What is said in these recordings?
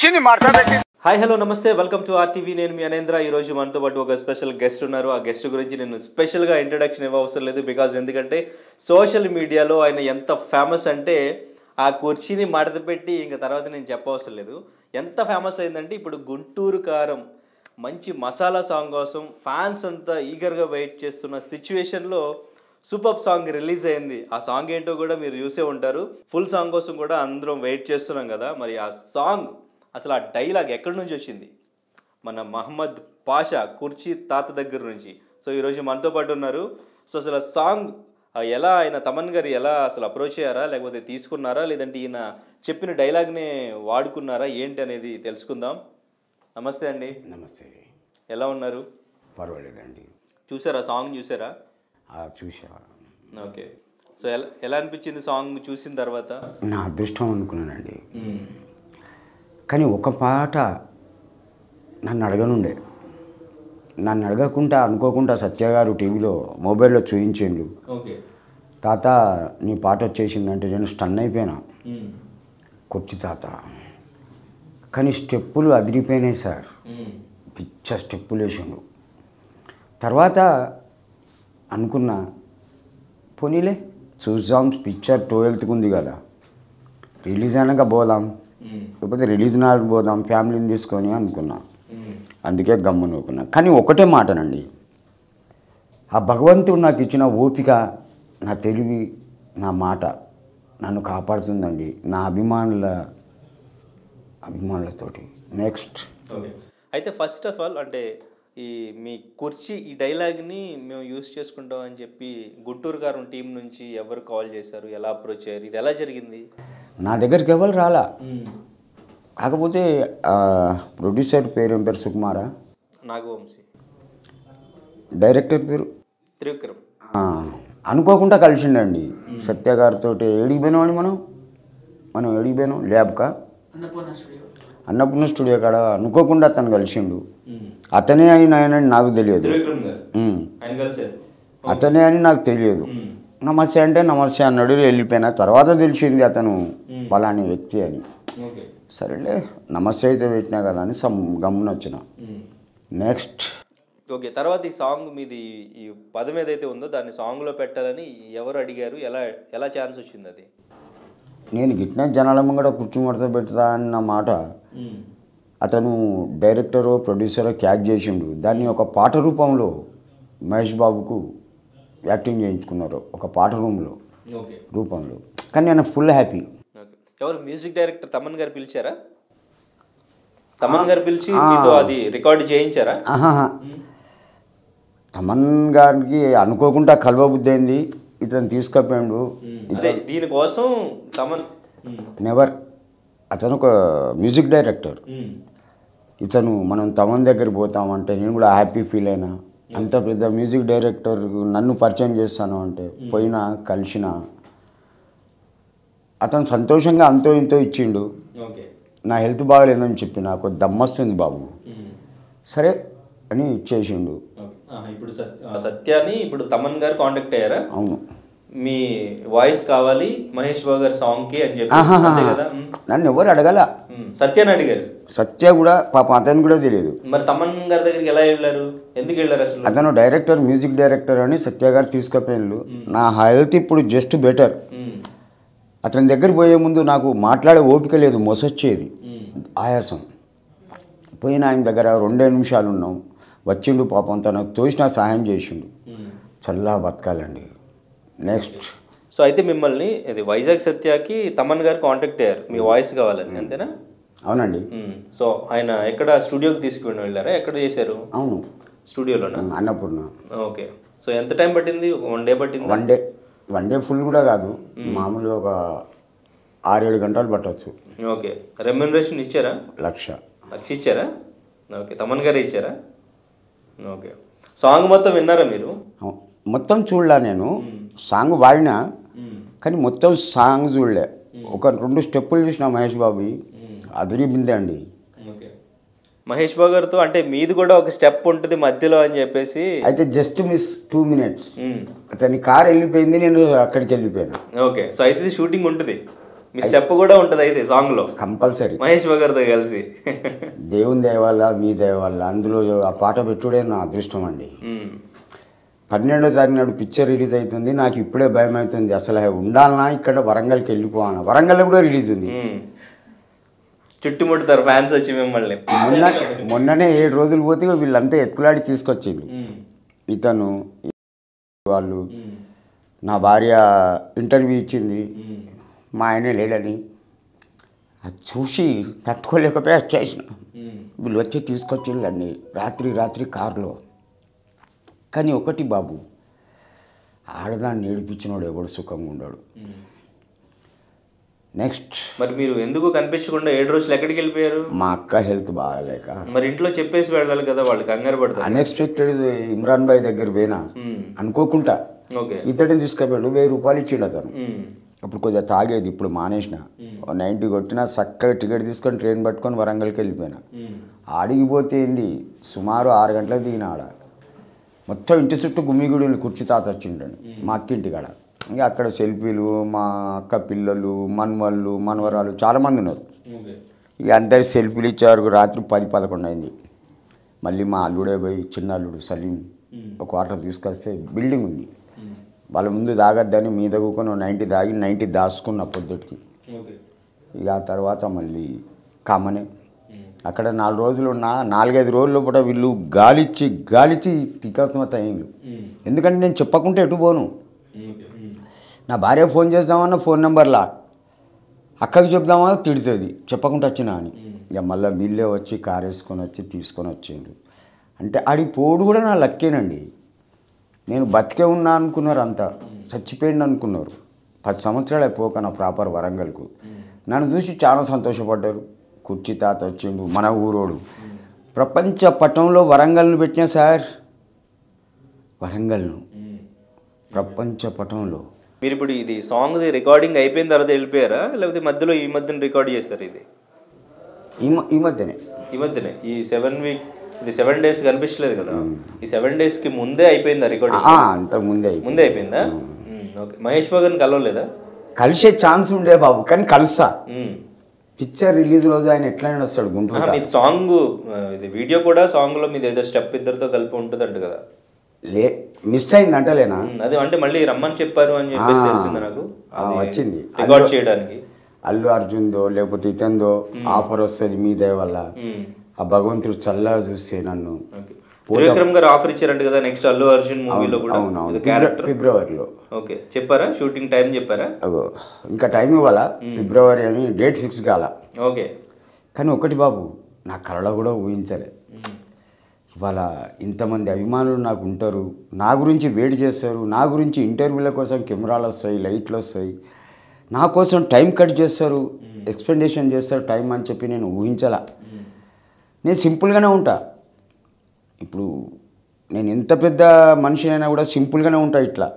కుర్చీని మార్చబెట్టి hi hello నమస్తే. వెల్కమ్ టు ఆర్టీవీ నేను మీ అనేంద్ర. ఈ రోజు మనతో పాటు ఒక స్పెషల్ గెస్ట్ ఉన్నారు. ఆ గెస్ట్ గురించి నేను స్పెషల్గా ఇంట్రడక్షన్ ఇవ్వవసరం లేదు బికాజ్ ఎందుకంటే సోషల్ మీడియాలో ఆయన ఎంత ఫేమస్ అంటే ఆ కుర్చీని మడత పెట్టి ఇంకా తర్వాత నేను చెప్పవసరం లేదు. ఎంత ఫేమస్ అయిందంటే ఇప్పుడు గుంటూరు కారం మంచి మసాలా సాంగ్ కోసం ఫ్యాన్స్ అంతా ఈగర్గా వెయిట్ చేస్తున్న సిచ్యువేషన్లో సూపర్ సాంగ్ రిలీజ్ అయింది. ఆ సాంగ్ ఏంటో కూడా మీరు చూసే ఉంటారు. ఫుల్ సాంగ్ కోసం కూడా అందరం వెయిట్ చేస్తున్నాం కదా. మరి ఆ సాంగ్ అసలు ఆ డైలాగ్ ఎక్కడి నుంచి వచ్చింది? మన మహమ్మద్ పాషా కుర్చీ తాత దగ్గర నుంచి. సో ఈరోజు మనతో పాటు ఉన్నారు. సో అసలు ఆ సాంగ్ ఎలా ఆయన తమన్ గారు ఎలా అసలు అప్రోచ్ అయ్యారా? లేకపోతే తీసుకున్నారా? లేదంటే ఈయన చెప్పిన డైలాగ్నే వాడుకున్నారా? ఏంటి అనేది తెలుసుకుందాం. నమస్తే అండి. నమస్తే. ఎలా ఉన్నారు? పర్వాలేదండి. చూసారా సాంగ్? చూసారా? చూసా ఓకే. సో ఎలా ఎలా అనిపించింది సాంగ్ చూసిన తర్వాత? నా అదృష్టం అనుకున్నానండి. కానీ ఒక పాట నన్ను అడగనుండే. నన్ను అడగకుండా అనుకోకుండా సత్య గారు టీవీలో మొబైల్లో చూపించిండు తాత నీ పాట వచ్చేసిందంటే నేను స్టన్ అయిపోయినా. కుర్చీ తాత. కానీ స్టెప్పులు అదిరిపోయినాయి సార్. పిచ్చ స్టెప్పులు వేసిండు. తర్వాత అనుకున్నా పోనీలే చూద్దాం పిక్చర్ ట్వెల్త్కి ఉంది కదా. రిలీజ్ అయినాక పోదాం. లేకపోతే రిలీజ్ నాడు పోదాం ఫ్యామిలీని తీసుకొని అనుకున్నా. అందుకే గమ్మున ఊరుకున్నా. కానీ ఒకటే మాటనండి. ఆ భగవంతుడు నాకు ఇచ్చిన ఓపిక నా తెలివి నా మాట నన్ను కాపాడుతుందండి. నా అభిమానుల అభిమానులతోటి. Next okay. అయితే ఫస్ట్ ఆఫ్ ఆల్ అంటే ఈ మీ కుర్చీ ఈ డైలాగ్ని మేము యూస్ చేసుకుంటాం అని చెప్పి గుంటూరు గారు టీం నుంచి ఎవరు కాల్ చేశారు? ఎలా అప్రోచ్ అయ్యారు? ఇది ఎలా జరిగింది? నా దగ్గరికి ఎవరు రాలా? కాకపోతే ఆ, ప్రొడ్యూసర్ పేరు ఏం పేరు? సుకుమారా? నాగవంశీ. డైరెక్టర్ పేరు? త్రివిక్రమ్. ఆ, అనుకోకుండా కలిసిండండి. సత్య గారితో ఏడికి పోయినామని మనం? మనం ఏడికి పోయినాం? ల్యాబ్కా అన్నపూర్ణ స్టూడియో. కాడ అనుకోకుండా అతను కలిసిండు. అతనే అయిన నాకు తెలియదు. అతనే అని నాకు తెలియదు. నమస్తే అంటే నమస్తే అన్నాడు వెళ్ళిపోయినా. తర్వాత తెలిసింది అతను పలాని వ్యక్తి అని. సరేలే నమస్తే అయితే పెట్టినా కదా అని సమ్ గమ్మున వచ్చిన నెక్స్ట్ ఓకే తర్వాత ఈ సాంగ్ మీది ఈ పదం ఏదైతే ఉందో దాన్ని సాంగ్లో పెట్టాలని ఎవరు అడిగారు? ఎలా ఎలా ఛాన్స్ వచ్చింది అది? నేను గిట్టిన జనాల ముంగడ కూర్చుమడత పెడతా అన్న మాట అతను డైరెక్టరో ప్రొడ్యూసరో క్యాచ్ చేసిండు. దాన్ని ఒక పాట రూపంలో మహేష్ బాబుకు యాక్టింగ్ చేయించుకున్నారు ఒక పాట రూమ్లో. రూపంలో. కానీ నేను ఫుల్ హ్యాపీ. ఎవరు మ్యూజిక్ డైరెక్టర్ తమన్ గారు పిలిచారా? తమన్ గారు పిలిచి మీతో అది రికార్డ్ చేయించారా. తమన్ గారికి అనుకోకుండా కలవబుద్ధి అయింది ఇతను తీసుకపోయాడు దీనికోసం తమన్ నెవర్. అతను ఒక మ్యూజిక్ డైరెక్టర్. ఇతను మనం తమన్ దగ్గర పోతామంటే నేను కూడా హ్యాపీ ఫీల్ అయినా. అంత పెద్ద మ్యూజిక్ డైరెక్టర్ నన్ను పరిచయం చేస్తాను అంటే పోయినా కలిసిన అతను సంతోషంగా అంతో ఇంతో ఇచ్చిండు. నా హెల్త్ బాగలేదని చెప్పి నాకు దమ్మొస్తుంది బాబు. సరే అని ఇచ్చేసిండు ఇప్పుడు సత్- ఆ, సత్యాని ఇప్పుడు తమన్ గారు కాంటాక్ట్ అయ్యారా? అవును. మీ వాయిస్ కావాలి మహేష్ బాబు గారి సాంగ్కి అని చెప్పి నన్ను ఎవరు అడగల? ఉమ్, సత్యాన్ని అడిగారు. సత్య కూడా పాపం అతను కూడా తెలియదు. మరి తమన్ గారి దగ్గరికి ఎలా వెళ్ళారు? ఎందుకు వెళ్ళారు అసలు? అతను డైరెక్టర్ మ్యూజిక్ డైరెక్టర్ అని సత్య గారు తీసుకుపోయినారు నా హెల్త్ ఇప్పుడు జస్ట్ బెటర్ అతని దగ్గర పోయే ముందు నాకు మాట్లాడే ఓపిక లేదు మొసొచ్చేది. ఆయాసం. పోయిన ఆయన దగ్గర రెండే నిమిషాలు ఉన్నాం. వచ్చిండు పాపం తనకు తోచిన సహాయం చేసిండు. చల్లా బతకాలండి. నెక్స్ట్ సో అయితే మిమ్మల్ని ఇది వైజాగ్ సత్యాకి తమన్ గారు కాంటాక్ట్ అయ్యారు. మీ వాయిస్ కావాలని అంతేనా? అవునండి. సో ఆయన ఎక్కడ స్టూడియోకి తీసుకుని వెళ్ళారా? ఎక్కడ చేశారు? అవును. స్టూడియోలోనా అన్నపూర్ణ. ఓకే సో ఎంత టైం పట్టింది? వన్ డే పట్టింది? One day one day full కూడా కాదు. మామూలుగా ఒక ఆరేడు గంటలు పట్టవచ్చు ఓకే రెమ్యునరేషన్ ఇచ్చారా? లక్ష. లక్ష ఇచ్చారా? ఓకే తమన్ గారే ఇచ్చారా? ఓకే సాంగ్ మొత్తం విన్నారా మీరు. మొత్తం చూడలా నేను. సాంగ్ వాడినా కానీ మొత్తం సాంగ్ చూడలే. ఒక రెండు స్టెప్పులు చూసిన మహేష్ బాబు అదిరి బిందే అండి. మహేష్ బాబు గారితో అంటే మీది కూడా ఒక స్టెప్ ఉంటుంది మధ్యలో అని చెప్పేసి. అయితే జస్ట్ మిస్ టూ మినిట్స్. అతని కార్ వెళ్ళిపోయింది నేను అక్కడికి వెళ్ళిపోయాను. ఓకే. సో అయితే షూటింగ్ ఉంటుంది. మీ స్టెప్ కూడా ఉంటుంది అయితే సాంగ్లో కంపల్సరీ. మహేష్ బాబు గారితో కలిసి. దేవుని దయ వల్ల మీ దయ వల్ల అందులో ఆ పాట పెట్టుడే నా అదృష్టం అండి. పన్నెండో తారీఖు నాడు పిక్చర్ రిలీజ్ అవుతుంది. నాకు ఇప్పుడే భయం అవుతుంది అసలు ఉండాలనా? ఇక్కడ వరంగల్కి వెళ్ళిపోవాలా వరంగల్లో కూడా రిలీజ్ ఉంది. ఉమ్. చుట్టుముట్టుతారు ఫ్యాన్స్ వచ్చి మిమ్మల్ని. మొన్న మొన్ననే ఏడు రోజులు పోతే వీళ్ళంతా ఎత్తుకులాడి తీసుకొచ్చిండు ఉమ్, ఇతను వాళ్ళు నా భార్య ఇంటర్వ్యూ ఇచ్చింది. మా ఆయన లేడని. అది చూసి తట్టుకోలేకపోయా చేసిన వీళ్ళు వచ్చి తీసుకొచ్చిండు అన్ని. రాత్రి రాత్రి కారులో. కానీ ఒకటి బాబు ఆడదాన్ని ఏడిపించినోడు ఎవడు సుఖంగా ఉండడు. నెక్స్ట్. మరి మీరు ఎందుకు కనిపించకుండా ఏడు రోజులు ఎక్కడికి వెళ్ళిపోయారు? మా అక్క హెల్త్ బాగాలేక. మరి ఇంట్లో చెప్పేసి వెళ్ళాలి కదా వాళ్ళు కంగారు పడతారు. అన్ఎక్స్పెక్టెడ్ ఇమ్రాన్ భాయ్ దగ్గర పోయినా. అనుకోకుండా ఇతడిని తీసుకుపోయాడు వెయ్యి రూపాయలు ఇచ్చిండు అతను. అప్పుడు కొద్దిగా తాగేది ఇప్పుడు మానేసిన. నైంటీ కొట్టినా చక్కగా టికెట్ తీసుకొని ట్రైన్ పట్టుకొని వరంగల్కి వెళ్ళిపోయినా. ఆడిగిపోతే ఏంది సుమారు ఆరు గంటలకు దిగిన ఆడ. మొత్తం ఇంటి చుట్టూ గుమ్మిగుడులు కుర్చీ తాత వచ్చిండండి. మా అక్కింటి కాడ ఇంకా అక్కడ సెల్ఫీలు మా అక్క పిల్లలు మనవళ్ళు మనవరాలు చాలామంది ఉన్నారు. ఇక అందరి సెల్ఫీలు ఇచ్చేవరకు రాత్రి పది పదకొండు అయింది. మళ్ళీ మా అల్లుడే పోయి చిన్న అల్లుడు సలీం ఒక వాటర్ తీసుకొస్తే బిల్డింగ్ ఉంది. వాళ్ళ ముందు తాగద్దని మీద కూకొని నైంటీ తాగి నైంటీ దాచుకున్న పొద్దుటికి. ఇక ఆ తర్వాత మళ్ళీ కామనే అక్కడ నాలుగు రోజులు ఉన్నా నాలుగైదు రోజుల పూట వీళ్ళు గాలిచ్చి గాలిచ్చి తికమత అయింది. ఎందుకంటే నేను చెప్పకుంటే ఎటు పోను? నా భార్య ఫోన్ చేద్దామన్న ఫోన్ నెంబర్లా. అక్కకి చెప్దామా? తిడుతుంది. చెప్పకుండా వచ్చినా అని. ఇక మళ్ళీ వీళ్ళే వచ్చి కార్ వేసుకొని వచ్చి తీసుకొని వచ్చిండు అంటే ఆడి పోడు కూడా నా లక్కేనండి. నేను బతికే ఉన్నా అనుకున్నారు అంతా. చచ్చిపోయింది అనుకున్నారు. పది సంవత్సరాలు అయిపోక నా ప్రాపర్ వరంగల్కు. నన్ను చూసి చాలా సంతోషపడ్డారు. కుర్చీ తాత వచ్చిండు మన ఊరోడు. ప్రపంచ పటంలో వరంగల్ను పెట్టినా సార్? వరంగల్ను. ప్రపంచ పటంలో. మీరు ఇప్పుడు ఇది సాంగ్ రికార్డింగ్ అయిపోయిన తర్వాత వెళ్ళిపోయారా? లేకపోతే మధ్యలో ఈ మధ్యన రికార్డ్ చేశారు ఇది? ఈ మ- ఈ మధ్యనే. ఈ మధ్యనే. ఈ సెవెన్ వీక్ ఇది సెవెన్ డేస్ కనిపించలేదు కదా? ఈ సెవెన్ డేస్కి ముందే అయిపోయిందా రికార్డింగ్ ఆ, అంతకు ముందే. ముందే అయిపోయిందా? ఓకే. మహేష్ బాబు గారిని కలవలేదా? కలిసే ఛాన్స్ ఉండే బాబు కానీ కలుస్తా. ఉమ్. పిక్చర్ రిలీజ్ రోజు ఆయన ఎట్లయినా వస్తాడు గుంటూరు మీ సాంగ్ ఇది వీడియో కూడా సాంగ్లో మీది ఏదో స్టెప్ ఇద్దరితో కలిపి ఉంటుందంట కదా. లే మిస్ అయింది అంటలేనా అదే అంటే మళ్ళీ రమ్మని చెప్పారు అని చెప్పేసి తెలిసింది నాకు. వచ్చింది. రికార్డ్ చేయడానికి. అల్లు అర్జున్దో లేకపోతే ఇతందో ఆఫర్ వస్తుంది మీ దయ వల్ల. ఆ భగవంతుడు చల్లగా చూస్తే నన్ను. త్రివిక్రమ్ గారు ఆఫర్ ఇచ్చారంట కదా నెక్స్ట్ అల్లు అర్జున్ మూవీలో కూడా. క్యారెక్టర్ ఫిబ్రవరిలో. ఓకే చెప్పారా? షూటింగ్ టైం చెప్పారా? ఇంకా టైం ఇవ్వాలా? ఫిబ్రవరి అని డేట్ ఫిక్స్ కాల. ఓకే. కానీ ఒకటి బాబు నా కళలో కూడా ఊహించలే. ఇవాళ ఇంతమంది అభిమానులు నాకు ఉంటారు. నా గురించి వేడి చేస్తారు. నా గురించి ఇంటర్వ్యూల కోసం కెమెరాలు వస్తాయి లైట్లు వస్తాయి. నా కోసం టైం కట్ చేస్తారు. ఎక్స్పెండేషన్ చేస్తారు టైం అని చెప్పి నేను ఊహించలా. నేను సింపుల్గానే ఉంటా. ఇప్పుడు నేను ఎంత పెద్ద మనిషి అయినా కూడా సింపుల్గానే ఉంటా ఇట్లా.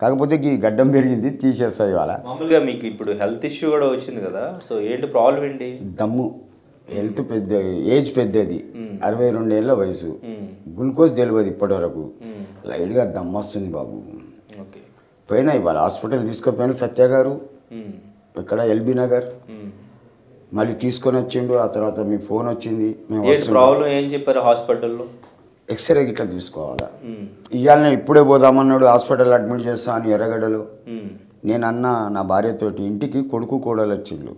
కాకపోతే ఈ గడ్డం పెరిగింది తీసేస్తా ఇవాళ. మామూలుగా మీకు ఇప్పుడు హెల్త్ ఇష్యూ కూడా వచ్చింది కదా సో ఏంటి ప్రాబ్లం ఏంటి? దమ్ము హెల్త్ పెద్ద ఏజ్ పెద్దది అరవై రెండేళ్ళ వయసు. గ్లూకోజ్ తెలియదు ఇప్పటివరకు. ఉమ్, లైట్గా దమ్ము వస్తుంది బాబు. ఓకే. పోయినా ఇవాళ హాస్పిటల్ తీసుకుపోయిన సత్య గారు ఇక్కడ ఎల్బీ నగర్. మళ్ళీ తీసుకొని వచ్చిండు ఆ తర్వాత మీ ఫోన్ వచ్చింది మేము ప్రాబ్లం ఏం చెప్పారు హాస్పిటల్లో? ఎక్స్రే గిట్లా తీసుకోవాలా? ఇవాళ ఇప్పుడే పోదామన్నాడు హాస్పిటల్ అడ్మిట్ చేస్తా అని ఎర్రగడలు నేను అన్న నా భార్యతోటి ఇంటికి కొడుకు కోడలు వచ్చిళ్ళు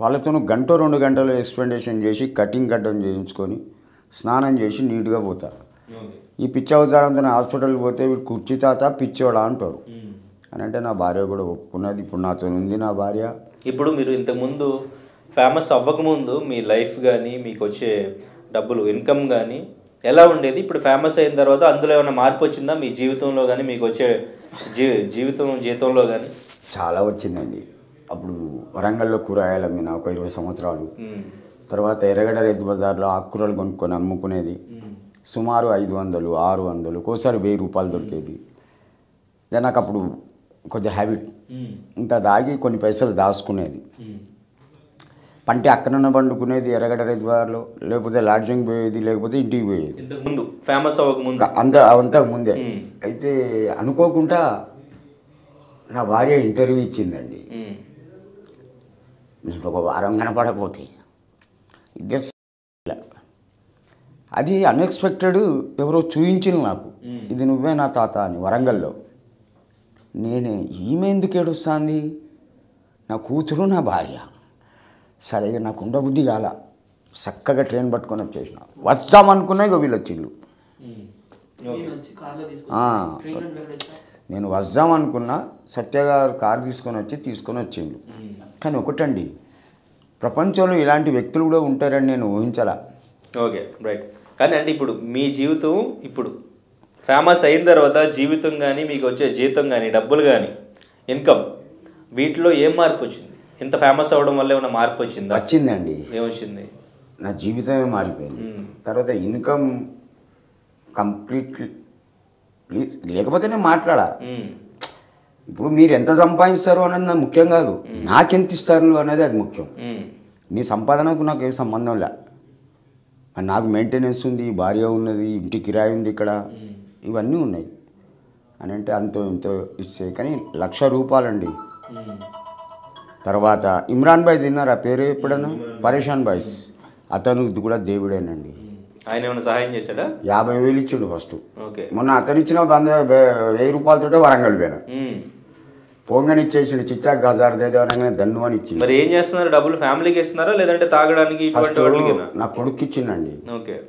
వాళ్ళతోనూ గంట రెండు గంటలు ఎక్స్పెండేషన్ చేసి కటింగ్ కట్టడం చేయించుకొని స్నానం చేసి నీట్గా పోతా. ఈ పిచ్చి అవతారంతో హాస్పిటల్ పోతే వీడు కుర్చీ తాత పిచ్చోడా అంటారు. అని అంటే నా భార్య కూడా ఒప్పుకున్నది. ఇప్పుడు నాతో ఉంది నా భార్య. ఇప్పుడు మీరు ఇంతకుముందు ఫేమస్ అవ్వకముందు మీ లైఫ్ కానీ మీకు వచ్చే డబ్బులు ఇన్కమ్ కానీ ఎలా ఉండేది? ఇప్పుడు ఫేమస్ అయిన తర్వాత అందులో ఏమైనా మార్పు వచ్చిందా? మీ జీవితంలో కానీ మీకు వచ్చే జీ జీవితం జీతంలో కానీ చాలా వచ్చిందండి. అప్పుడు వరంగల్లో కూరగాయలు అమ్మిన ఒక ఇరవై సంవత్సరాలు. తర్వాత ఎర్రగడ్డ రైతు బజార్లో ఆకుకూరలు కొనుక్కొని అమ్ముకునేది. సుమారు ఐదు వందలు ఆరు వందలు ఒక్కోసారి వెయ్యి రూపాయలు దొరికేది. నాకు అప్పుడు కొంచెం హ్యాబిట్ ఇంత దాగి కొన్ని పైసలు దాచుకునేది. పంటి అక్కడన్న పండుకునేది ఎర్రగడ్డ రైతు బజార్లో లేకపోతే లాడ్జింగ్ పోయేది లేకపోతే ఇంటికి పోయేది. ముందు ఫేమస్ అవ్వక ముందు. అంత అంత ముందే. అయితే అనుకోకుండా నా భార్య ఇంటర్వ్యూ ఇచ్చిందండి. నేను ఒక వారం కనపడకపోతే. అది అన్ఎక్స్పెక్టెడ్ ఎవరో చూయించింది నాకు. ఇది నువ్వే నా తాత అని వరంగల్లో. నేనే ఈమె ఎందుకు ఏడుస్తుంది? నా కూతురు నా భార్య. సరే నాకు ఉండబుద్ధి కాల. చక్కగా ట్రైన్ పట్టుకొని వచ్చేసిన. వస్తామనుకున్నా ఇక వీళ్ళు వచ్చిండ్రు నేను వచ్చి కార్లో ఆ. తీసుకొచ్చి ట్రైన్ నుండి ఎక్కడ వచ్చా? నేను వద్దాం అనుకున్నా సత్య గారు కారు తీసుకొని వచ్చి తీసుకొని వచ్చిండు. కానీ ఒకటండి ప్రపంచంలో ఇలాంటి వ్యక్తులు కూడా ఉంటారని నేను ఊహించలా. Okay right. కానీ అంటే ఇప్పుడు మీ జీవితం ఇప్పుడు ఫేమస్ అయిన తర్వాత జీవితం కానీ మీకు వచ్చే జీతం కానీ డబ్బులు కానీ ఇన్కమ్ వీటిలో ఏం మార్పు వచ్చింది? ఇంత ఫేమస్ అవ్వడం వల్ల ఏమైనా మార్పు వచ్చిందా? వచ్చిందండి. ఏమొచ్చింది? నా జీవితమే మారిపోయింది. తర్వాత ఇన్కమ్ కంప్లీట్లీ ప్లీజ్ లేకపోతే నేను మాట్లాడా. ఇప్పుడు మీరు ఎంత సంపాదిస్తారు అన్నది నాకు ముఖ్యం కాదు. నాకెంత ఇస్తారు అనేది అది ముఖ్యం. మీ సంపాదనకు నాకు ఏ సంబంధం లే. నాకు మెయింటెనెన్స్ ఉంది భార్య ఉన్నది ఇంటి కిరాయి ఉంది ఇక్కడ. ఇవన్నీ ఉన్నాయి. అని అంటే అంతో ఇంతో ఇస్తే కానీ లక్ష రూపాయలండి. తర్వాత ఇమ్రాన్ భాయ్ తిన్నారా? పేరు ఎప్పుడన్నా? పరేషాన్ బాయ్స్ అతను ఇది కూడా దేవుడేనండి. ఆయన ఏమైనా సహాయం చేశాడా? యాభై వేలు ఇచ్చిండు ఫస్ట్. మొన్న అతను ఇచ్చిన వంద వెయ్యి రూపాయలతోటే వరంగల్ పోయినా. మ్మ్. పొంగని ఇచ్చేసిండు చిచ్చా గజార్ దేదో అనగానే దన్ను అని ఇచ్చిండు. మరి ఏం చేస్తున్నారు? డబ్బులు ఫ్యామిలీకి ఇస్తున్నారా? లేదంటే తాగడానికి నా కొడుకు ఇచ్చిండండి.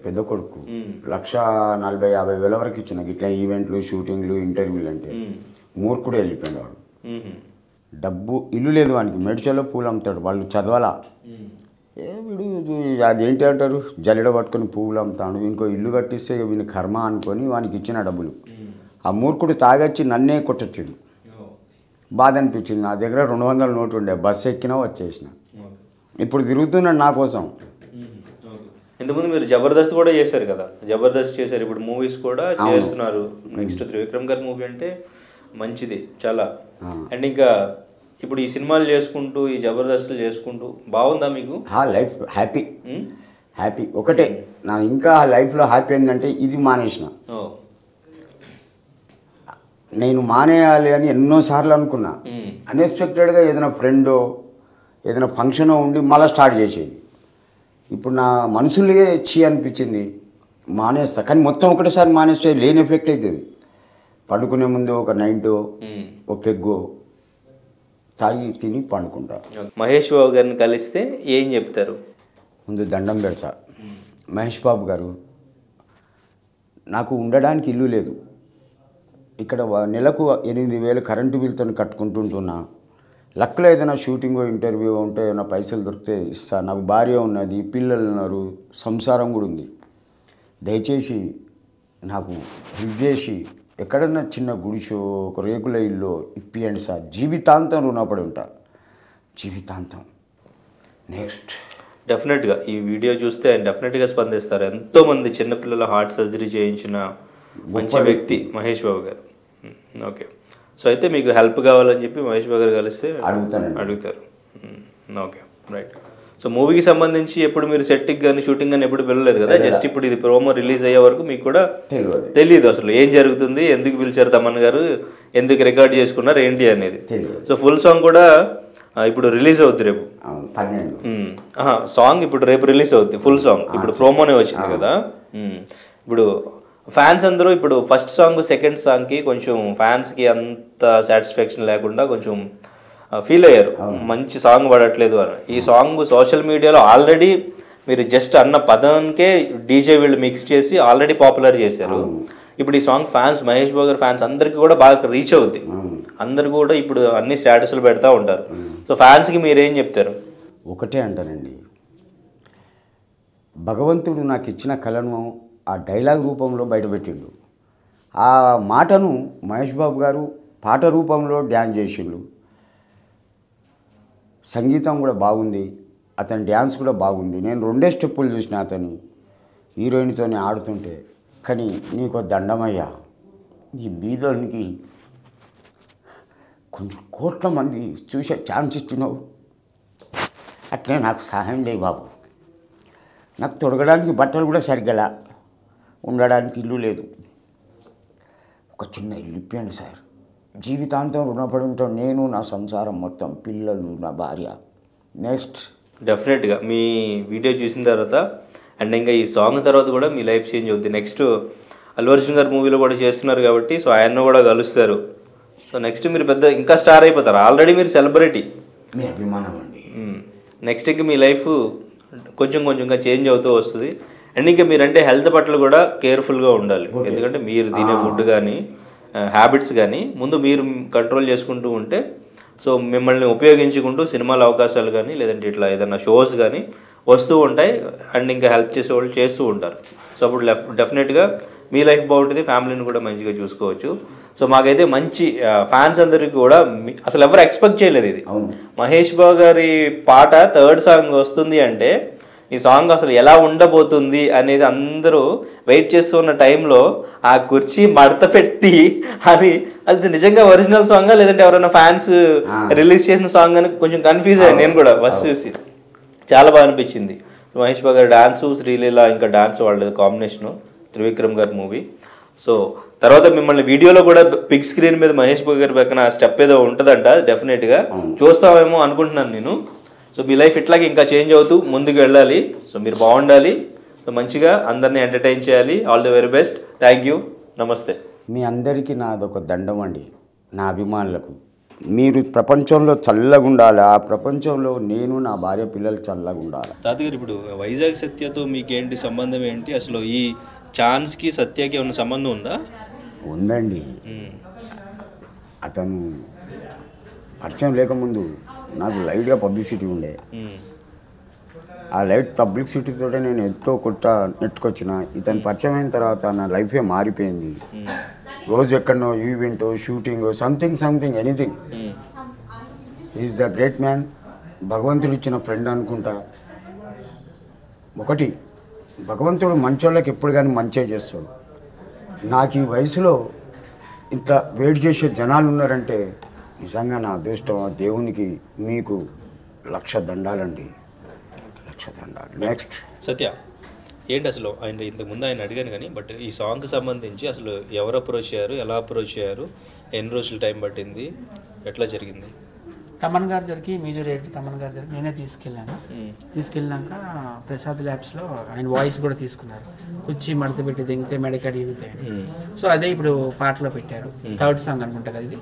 పెద్ద కొడుకు. లక్ష నలభై యాభై వేల వరకు ఇచ్చిన ఇట్లా ఈవెంట్లు షూటింగ్లు ఇంటర్వ్యూలు అంటే. మూర్ఖుడే వెళ్ళిపోయాడు వాడు. డబ్బు ఇల్లు లేదు వానికి. మెడిచల్లో పూలు అమ్ముతాడు. వాళ్ళు చదవాలా. ఏ వీడు ఇది అదేంటి అంటారు? జల్లెడ పట్టుకొని పువ్వులు అమ్ముతాడు. ఇంకో ఇల్లు కట్టిస్తే వీని కర్మ అనుకొని వానికి ఇచ్చిన డబ్బులు. ఆ మూర్ఖుడు తాగొచ్చి నన్నే కొట్టొచ్చాడు. బాధ అనిపించింది. నా దగ్గర రెండు వందల నోటు ఉండే. బస్సు ఎక్కినా వచ్చేసిన. ఇప్పుడు తిరుగుతున్నాడు నా కోసం. ఇంతకుముందు మీరు జబర్దస్త్ కూడా చేశారు కదా? జబర్దస్త్ చేశారు. ఇప్పుడు మూవీస్ కూడా చేస్తున్నారు. నెక్స్ట్ త్రివిక్రమ్ గారి మూవీ అంటే మంచిది చాలా. అండ్ ఇంకా ఇప్పుడు ఈ సినిమాలు చేసుకుంటూ ఈ జబర్దస్త్లు చేసుకుంటూ బాగుందా మీకు? ఆ లైఫ్ హ్యాపీ? హ్యాపీ. ఒకటే నా ఇంకా లైఫ్లో హ్యాపీ ఏంటంటే ఇది మానేసిన. నేను మానేయాలి అని ఎన్నోసార్లు అనుకున్నా. అన్ఎక్స్పెక్టెడ్గా ఏదైనా ఫ్రెండో ఏదైనా ఫంక్షనో ఉండి మళ్ళీ స్టార్ట్ చేసేది. ఇప్పుడు నా మనసులే చీ అనిపించింది. మానేస్తా. కానీ మొత్తం ఒకటేసారి మానేస్తే లేని ఎఫెక్ట్ అవుతుంది పండుకునే ముందు ఒక నైంటో. ఒక పెగ్గో తాగి తిని పండుకుంటా మహేష్ బాబు గారిని కలిస్తే ఏం చెప్తారు? ముందు దండం పెడతా. మహేష్ బాబు గారు నాకు ఉండడానికి ఇల్లు లేదు. ఇక్కడ నెలకు ఎనిమిది వేలు కరెంటు బిల్తో కట్టుకుంటుంటున్నా. లక్లో ఏదైనా షూటింగ్ ఇంటర్వ్యూ ఉంటే ఏమైనా పైసలు దొరికితే ఇస్తా. నాకు భార్య ఉన్నది పిల్లలు ఉన్నారు సంసారం కూడా ఉంది. దయచేసి నాకు హెల్ప్ చేసి ఎక్కడన్నా చిన్న గుడిసో ఒక రేకుల ఇల్లు ఇప్పియండి సార్ జీవితాంతం రుణపడి ఉంటా. జీవితాంతం. నెక్స్ట్ డెఫినెట్గా ఈ వీడియో చూస్తే ఆయన డెఫినెట్గా స్పందిస్తారు. ఎంతో మంది చిన్నపిల్లల హార్ట్ సర్జరీ చేయించిన మంచి వ్యక్తి. మహేష్ బాబు గారు. ఓకే. సో అయితే మీకు హెల్ప్ కావాలని చెప్పి మహేష్ బాబు గారు కలిస్తే. అడుగుతారు. మ్మ్. Okay right. సో మూవీకి సంబంధించి ఎప్పుడు మీరు సెట్కి కానీ షూటింగ్ కానీ ఎప్పుడు వెళ్ళలేదు కదా జస్ట్ ఇప్పుడు ఇది ప్రోమో రిలీజ్ అయ్యే వరకు మీకు కూడా తెలియదు అసలు ఏం జరుగుతుంది ఎందుకు పిలిచారు తమన్ గారు ఎందుకు రికార్డ్ చేసుకున్నారు ఏంటి అనేది. సో ఫుల్ సాంగ్ కూడా ఇప్పుడు రిలీజ్ అవుద్ది రేపు. సాంగ్ ఇప్పుడు రేపు రిలీజ్ అవుద్ది ఫుల్ సాంగ్. ఇప్పుడు ప్రోమోనే వచ్చింది కదా. ఇప్పుడు ఫ్యాన్స్ అందరూ ఇప్పుడు ఫస్ట్ సాంగ్ సెకండ్ సాంగ్కి కొంచెం ఫ్యాన్స్కి అంత సాటిస్ఫాక్షన్ లేకుండా కొంచెం ఫీల్ అయ్యారు. మంచి సాంగ్ పడట్లేదు అని. ఈ సాంగ్ సోషల్ మీడియాలో ఆల్రెడీ మీరు జస్ట్ అన్న పదంకే డీజే వీళ్ళు మిక్స్ చేసి ఆల్రెడీ పాపులర్ చేశారు. ఇప్పుడు ఈ సాంగ్ ఫ్యాన్స్ మహేష్ బాబు గారి ఫ్యాన్స్ అందరికీ కూడా బాగా రీచ్ అవుద్ది. అందరు కూడా ఇప్పుడు అన్ని స్టేటస్లు పెడతా ఉంటారు. సో ఫ్యాన్స్కి మీరేం చెప్తారు? ఒకటే అంటానండి. భగవంతుడు నాకు ఇచ్చిన కళను ఆ డైలాగ్ రూపంలో బయటపెట్టిండు ఆ మాటను మహేష్ బాబు గారు పాట రూపంలో డ్యాన్స్ చేసిండు. సంగీతం కూడా బాగుంది అతని డ్యాన్స్ కూడా బాగుంది. నేను రెండే స్టెప్పులు చూసిన అతని హీరోయిన్తోనే ఆడుతుంటే. కానీ నీకు దండమయ్యా ఈ బీదోనికి కొన్ని కోట్ల మంది చూసే ఛాన్స్ ఇస్తున్నావు. అట్లే నాకు సహాయం లేవు బాబు. నాకు తొడగడానికి బట్టలు కూడా సరిగ్గా ఉండడానికి ఇల్లు లేదు. ఒక చిన్న ఇల్లు ఇప్పియండి సార్. జీవితాంతం రుణపడి ఉంటాం నేను నా సంసారం మొత్తం పిల్లలు నా భార్య. నెక్స్ట్ డెఫినెట్గా మీ వీడియో చూసిన తర్వాత అండ్ ఇంకా ఈ సాంగ్ తర్వాత కూడా మీ లైఫ్ చేంజ్ అవుతుంది నెక్స్ట్ అల్లు అర్జున్ గారి మూవీలో కూడా చేస్తున్నారు కాబట్టి సో ఆయన్ను కూడా కలుస్తారు. సో నెక్స్ట్ మీరు పెద్ద ఇంకా స్టార్ అయిపోతారు. ఆల్రెడీ మీరు సెలబ్రిటీ మీ అభిమానం అండి. నెక్స్ట్ ఇంకా మీ లైఫ్ కొంచెం కొంచెంగా చేంజ్ అవుతూ వస్తుంది. అండ్ ఇంకా మీరంటే హెల్త్ పట్ల కూడా కేర్ఫుల్గా ఉండాలి. ఎందుకంటే మీరు తినే ఫుడ్ కానీ హ్యాబిట్స్ కానీ ముందు మీరు కంట్రోల్ చేసుకుంటూ ఉంటే సో మిమ్మల్ని ఉపయోగించుకుంటూ సినిమాల అవకాశాలు కానీ లేదంటే ఇట్లా ఏదైనా షోస్ కానీ వస్తూ ఉంటాయి అండ్ ఇంకా హెల్ప్ చేసే వాళ్ళు చేస్తూ ఉంటారు. సో అప్పుడు లెఫ్ డెఫినెట్గా మీ లైఫ్ బాగుంటుంది ఫ్యామిలీని కూడా మంచిగా చూసుకోవచ్చు. సో మాకైతే మంచి ఫ్యాన్స్ అందరికి కూడా అసలు ఎవరు ఎక్స్పెక్ట్ చేయలేదు ఇది. మహేష్ బాబు గారి పాట థర్డ్ సాంగ్ వస్తుంది అంటే ఈ సాంగ్ అసలు ఎలా ఉండబోతుంది అనేది అందరూ వెయిట్ చేస్తున్న టైంలో ఆ కుర్చీ మడత పెట్టి అని అది నిజంగా ఒరిజినల్ సాంగా లేదంటే ఎవరైనా ఫ్యాన్స్ రిలీజ్ చేసిన సాంగ్ అని కొంచెం కన్ఫ్యూజ్ అయ్యాను నేను కూడా ఫస్ట్ చూసి. చాలా బాగా అనిపించింది. మహేష్ బాబు గారి డాన్స్ శ్రీలీల ఇంకా డాన్స్ వాళ్ళది కాంబినేషను త్రివిక్రమ్ గారి మూవీ సో తర్వాత మిమ్మల్ని వీడియోలో కూడా బిగ్ స్క్రీన్ మీద మహేష్ బాబు గారి పక్కన స్టెప్ ఏదో ఉంటుందంట డెఫినెట్గా చూస్తామేమో అనుకుంటున్నాను నేను. సో మీ లైఫ్ ఇట్లాగే ఇంకా చేంజ్ అవుతూ ముందుకు వెళ్ళాలి. సో మీరు బాగుండాలి. సో మంచిగా అందరినీ ఎంటర్టైన్ చేయాలి. All the very best thank you నమస్తే మీ అందరికీ నాదొక దండం అండి. నా అభిమానులకు. మీరు ప్రపంచంలో చల్లగా ఉండాలి ఆ ప్రపంచంలో నేను నా భార్య పిల్లలు చల్లగా ఉండాలి తాతగారు ఇప్పుడు వైజాగ్ సత్యతో మీకేంటి సంబంధం ఏంటి? అసలు ఈ ఛాన్స్కి సత్యకి ఏమైనా సంబంధం ఉందా? ఉందండి. అతను పరిచయం లేకముందు నాకు లైట్గా పబ్లిసిటీ ఉండే. ఆ లైట్ పబ్లిసిటీతో నేను ఎంతో కొట్ట నెట్టుకొచ్చిన. ఇతను పరిచయం అయిన తర్వాత నా లైఫే మారిపోయింది. రోజు ఎక్కడనో event shooting something something anything. Is the great man భగవంతుడు ఇచ్చిన ఫ్రెండ్ అనుకుంటా. ఒకటి భగవంతుడు మంచోళ్ళకి ఎప్పుడు కానీ మంచే చేస్తాడు. నాకు ఈ వయసులో ఇంత వెయిట్ చేసే జనాలు ఉన్నారంటే నిజంగా నా అదృష్టం ఆ దేవునికి మీకు లక్ష దండాలండి. లక్ష దండాలు. నెక్స్ట్ సత్య ఏంటి అసలు ఆయన ఇంతకు ముందు ఆయన అడిగాను కానీ బట్ ఈ సాంగ్కి సంబంధించి అసలు ఎవరు అప్రోచ్ అయ్యారు ఎలా అప్రోచ్ అయ్యారు ఎన్ని రోజులు టైం పట్టింది ఎట్లా జరిగింది? తమన్ గారి దగ్గరికి మ్యూజిక్ డైరెక్టర్ తమన్ గారి దగ్గరికి నేనే తీసుకెళ్ళాను. తీసుకెళ్ళాక ప్రసాద్ ల్యాబ్స్లో ఆయన వాయిస్ కూడా తీసుకున్నారు. కుర్చీ మడత పెట్టి దిగితే మెడకాడ ఇరుగుతాయి సో అదే ఇప్పుడు పాటలో పెట్టారు. థర్డ్ సాంగ్ అనుకుంటా కదా ఇది?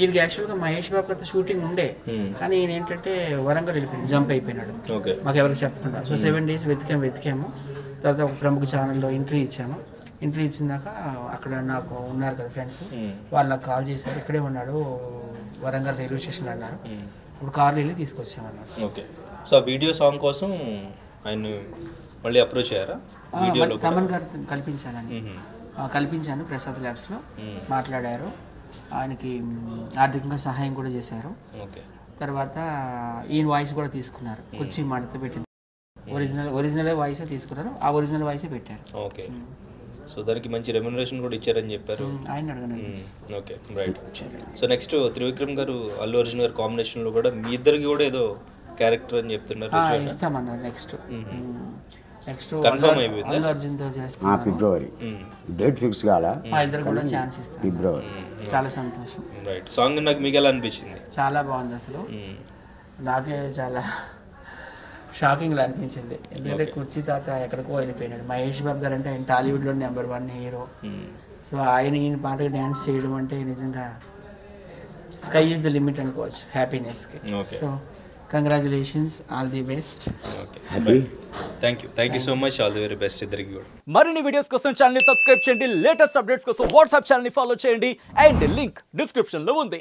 ఈయనకి యాక్చువల్గా మహేష్ బాబు గారితో షూటింగ్ ఉండే. కానీ ఈయన ఏంటంటే వరంగల్ వెళ్ళిపోయింది జంప్ అయిపోయినాడు. మాకు ఎవరికి చెప్పకుండా. సో సెవెన్ డేస్ వెతికాము వెతికాము. తర్వాత ఒక ప్రముఖ ఛానల్లో ఇంటర్వ్యూ ఇచ్చాము. ఇంటర్వ్యూ ఇచ్చినాక అక్కడ నాకు ఉన్నారు కదా ఫ్రెండ్స్. వాళ్ళు నాకు కాల్ చేశారు. ఇక్కడే ఉన్నాడు వరంగల్ రైల్వే స్టేషన్ అన్నారు ఇప్పుడు కార్లో వెళ్ళి తీసుకొచ్చామన్నారు ఓకే. సో ఆ వీడియో సాంగ్ కోసం ఆయన మళ్ళీ అప్రోచ్ అయ్యారా? వీడియోలో తమన్ గారు కల్పించానండి ఆ, కల్పించాను ప్రసాద్ ల్యాబ్స్లో. మాట్లాడారు. ఆయనకి ఆర్థికంగా సహాయం కూడా చేశారు. ఓకే. తర్వాత ఈయన వాయిస్ కూడా తీసుకున్నారు. కుర్చీ మడత పెట్టింది. ఒరిజినల్ ఒరిజినల్ వాయిసే తీసుకున్నారు. ఆ ఒరిజినల్ వాయిసే పెట్టారు. ఓకే. సో దానికి మంచి రెమ్యునరేషన్ కూడా ఇచ్చారని చెప్పారు. Okay right so next Trivikram గారు అల్లు అర్జున్ గారు కాంబినేషన్లో కూడా మీ ఇద్దరికి కూడా ఏదో క్యారెక్టర్ అని చెప్తున్నారు. ఆ, ఇస్తామన్నారు నెక్స్ట్ నెక్స్ట్ Confirm అయిపోయిందా? అల్లు అర్జున్తో ఆ చేస్తాం ఫిబ్రవరి డేట్ ఫిక్స్ కాలా? మా ఇద్దరు కూడా ఛాన్స్ ఇస్తాం ఫిబ్రవరి. చాలా సంతోషం. రైట్ సాంగ్ నాకు మీకు ఎలా అనిపించింది? చాలా బాగుంది అసలు. నాకే చాలా షాకింగ్లా అనిపించింది. ఎందుకంటే కుర్చీ తాత ఎక్కడికో వెళ్ళిపోయినాడు. మహేష్ బాబు గారు అంటే ఆయన టాలీవుడ్లో నెంబర్ వన్ హీరో. సో ఆయన ఈయన పాటకి డ్యాన్స్ చేయడం అంటే నిజంగా స్కై ఈజ్ ద లిమిట్ అనుకోవచ్చు హ్యాపీనెస్కి. So congratulations all the best okay happy thank you thank you so much all the very best ఇద్దరికి కూడా. మరిన్ని వీడియోస్ కోసం ఛానల్ని సబ్స్క్రైబ్ చేయండి. లేటెస్ట్ అప్డేట్స్ కోసం వాట్సాప్ ఛానల్ని ఫాలో చేయండి. అండ్ లింక్ డిస్క్రిప్షన్లో ఉంది.